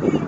time.